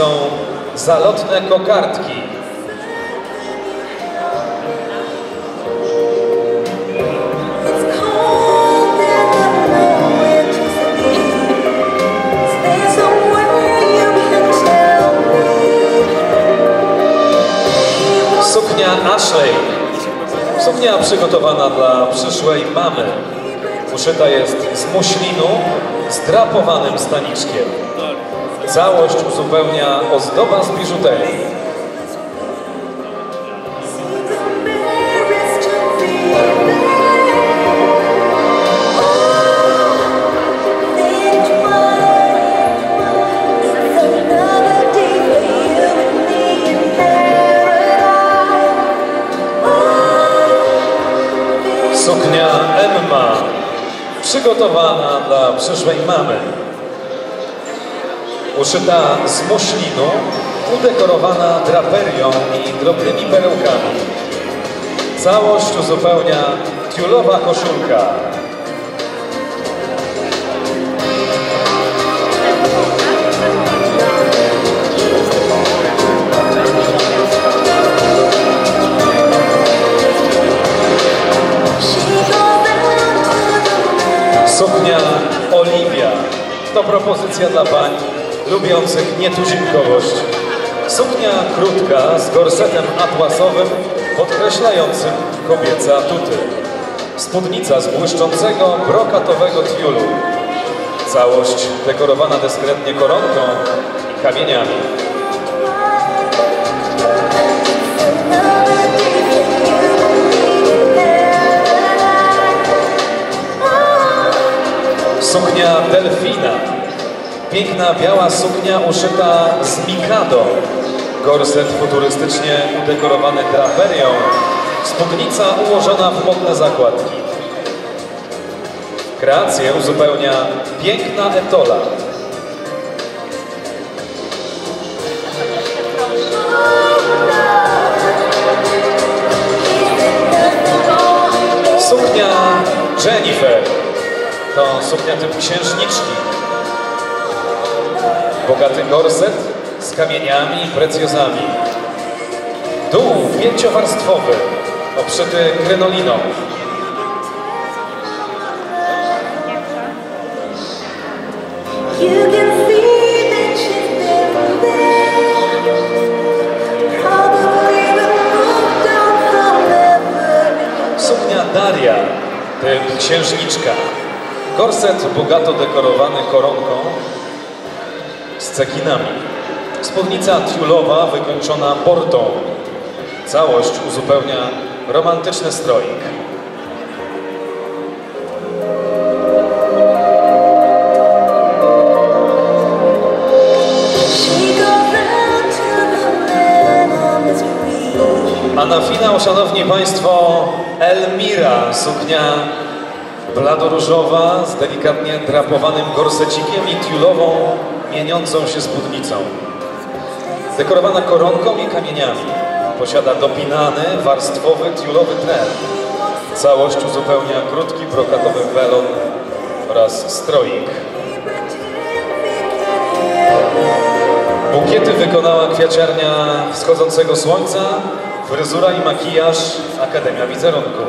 Są zalotne kokardki. Suknia Ashley. Suknia przygotowana dla przyszłej mamy. Uszyta jest z muślinu z drapowanym staniczkiem. Całość uzupełnia ozdoba z biżuterii. Suknia Emma. Przygotowana dla przyszłej mamy. Uszyta z muślinu, udekorowana draperią i drobnymi perełkami. Całość uzupełnia tiulowa koszulka. Suknia Olivia. To propozycja dla pań lubiących nietuzinkowość. Suknia krótka z gorsetem atłasowym podkreślającym kobiece atuty. Spódnica z błyszczącego brokatowego tiulu. Całość dekorowana dyskretnie koronką i kamieniami. Suknia Delfina. Piękna biała suknia uszyta z mikado. Gorset futurystycznie udekorowany draperią. Spódnica ułożona w modne zakładki. Kreację uzupełnia piękna etola. Suknia Jennifer. To suknia typu księżniczki. Bogaty gorset z kamieniami i precjozami. Dół pięciowarstwowy, obszyty memory. Suknia Daria, typ księżniczka. Gorset bogato dekorowany koronką z cekinami. Spódnica tiulowa wykończona portą. Całość uzupełnia romantyczny stroik. A na finał, szanowni państwo, Elmira, suknia bladoróżowa z delikatnie drapowanym gorsecikiem i tiulową, mieniącą się spódnicą. Dekorowana koronką i kamieniami. Posiada dopinany, warstwowy, tiulowy tren. Całość uzupełnia krótki, brokatowy welon oraz stroik. Bukiety wykonała kwiaciarnia wschodzącego słońca, fryzura i makijaż Akademia Wizerunku.